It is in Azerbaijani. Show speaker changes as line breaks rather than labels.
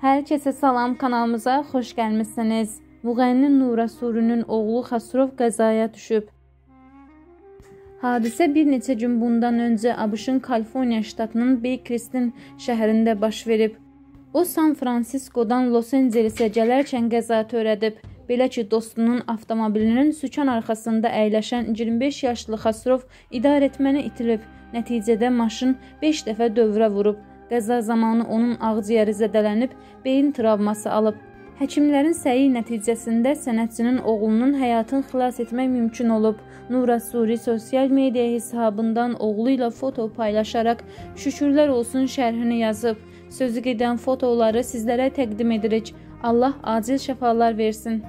Hər kəsə salam kanalımıza xoş gəlmisiniz. Müğənni Nura Surinin oğlu Xasrov qəzaya düşüb. Hadisə bir neçə gün bundan öncə ABŞ-ın Kaliforniya ştatının Bay-Creston şəhərində baş verib. O San Fransiskodan Los Ancelesə gələrkən qəza törədib. Belə ki, dostunun avtomobilinin sükan arxasında əyləşən 25 yaşlı Xasrov idarəetməni itirib. Nəticədə maşın 5 dəfə dövrə vurub. Qəza zamanı onun ağciyəri zədələnib, beyin travması alıb. Həkimlərin səyi nəticəsində sənətçinin oğlunun həyatını xilas etmək mümkün olub. Nura Suri sosial media hesabından oğlu ilə foto paylaşaraq "Şükürlər olsun" şərhini yazıb. Sözü gedən fotoları sizlərə təqdim edirik. Allah acil şəfalar versin.